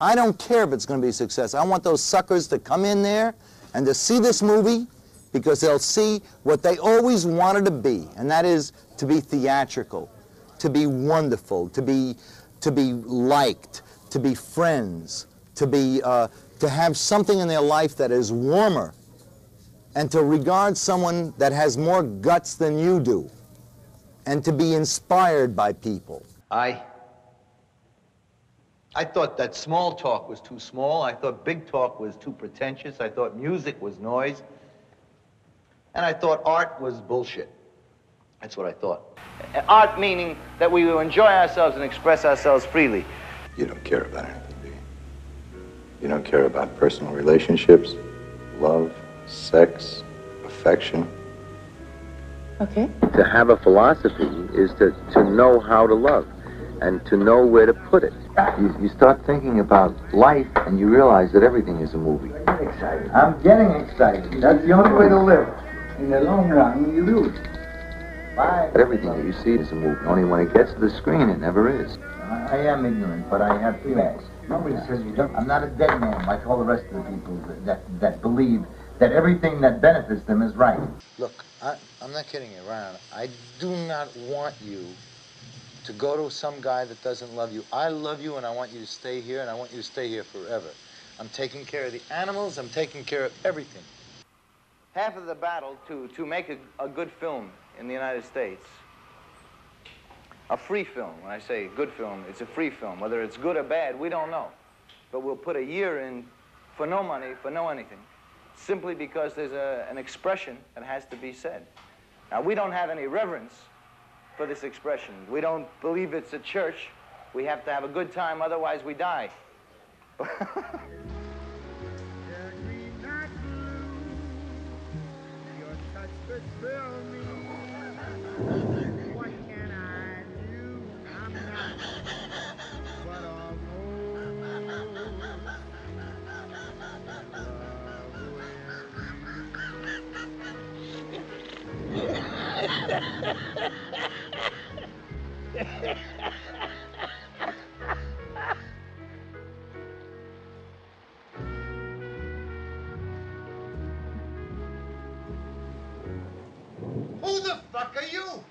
I don't care if it's going to be a success. I want those suckers to come in there and to see this movie because they'll see what they always wanted to be, and that is to be theatrical, to be wonderful, to be, to be liked, to be friends, to, be, uh, to have something in their life that is warmer, and to regard someone that has more guts than you do, and to be inspired by people. I I thought that small talk was too small. I thought big talk was too pretentious. I thought music was noise. And I thought art was bullshit. That's what I thought. Art meaning that we will enjoy ourselves and express ourselves freely. You don't care about anything, do you? You don't care about personal relationships, love, sex, affection. Okay. To have a philosophy is to, to know how to love and to know where to put it. You, you start thinking about life and you realize that everything is a movie. I'm getting excited. I'm getting excited. That's the only way to live. In the long run, you lose. Bye. Everything that you see is a movie. Only when it gets to the screen, it never is. I am ignorant, but I have feelings. Nobody says you don't. I'm not a dead man like all the rest of the people that, that, that believe that everything that benefits them is right. Look, I, I'm not kidding you, around. I do not want you to go to some guy that doesn't love you. I love you and I want you to stay here and I want you to stay here forever. I'm taking care of the animals, I'm taking care of everything. Half of the battle to, to make a, a good film in the United States, a free film, when I say good film, it's a free film. Whether it's good or bad, we don't know. But we'll put a year in for no money, for no anything, simply because there's a, an expression that has to be said. Now, we don't have any reverence for this expression. We don't believe it's a church. We have to have a good time, otherwise we die. Who the fuck are you?